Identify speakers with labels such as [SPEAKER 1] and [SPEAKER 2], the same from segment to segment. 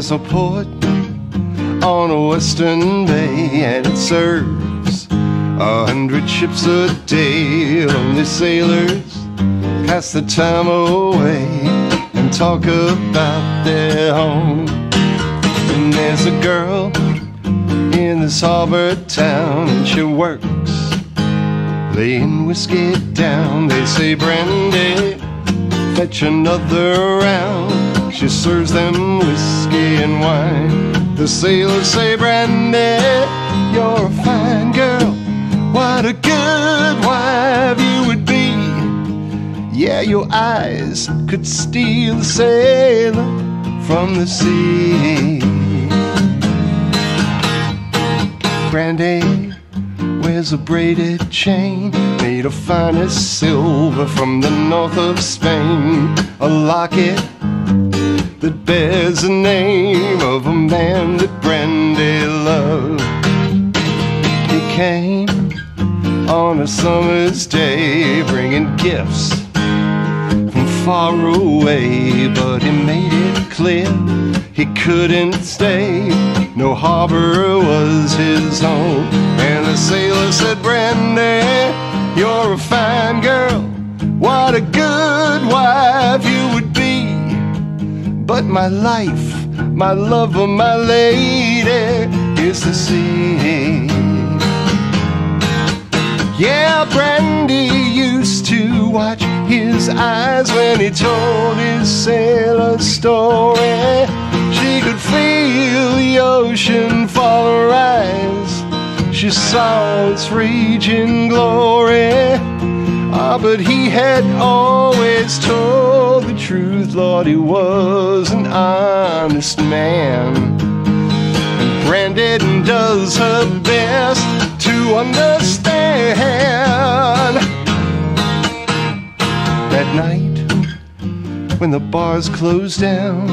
[SPEAKER 1] There's a port on a western bay, and it serves a hundred ships a day. Lonely sailors pass the time away and talk about their home. And there's a girl in this harbor town, and she works laying whiskey down. They say, Brandy, fetch another round. She serves them whiskey wine. The sailors say, Brandy, you're a fine girl. What a good wife you would be. Yeah, your eyes could steal the sailor from the sea. Brandy wears a braided chain made of finest silver from the north of Spain. A locket that bears the name of a man that Brandy loved. He came on a summer's day bringing gifts from far away, but he made it clear he couldn't stay. No harbor was his home. And the sailor said, Brandy, you're a fine girl. What a good wife. But my life, my lover, my lady is the sea. Yeah, Brandy used to watch his eyes when he told his sailor story. She could feel the ocean fall or rise. She saw its raging glory. Ah, but he had always told Lord, he was an honest man. And Brandon does her best to understand. That night, when the bars close down,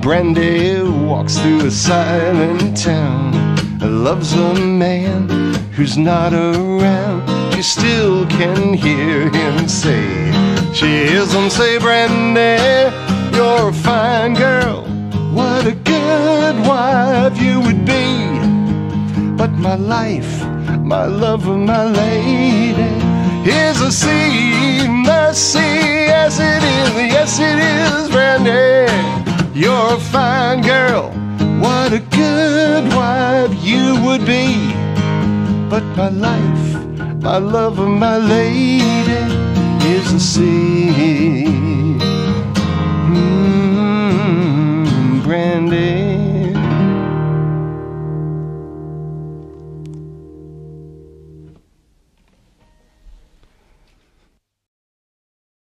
[SPEAKER 1] Brandy walks through a silent town. Loves a man who's not around. She still can hear him say, She hears him say, Brandy, you're a fine girl. What a good wife you would be. But my life, my lover, my lady, is a sea, sea. Yes, it is, yes, it is, Brandy. You're a fine girl. What a good wife you would be. But my life, my lover, my lady is the sea.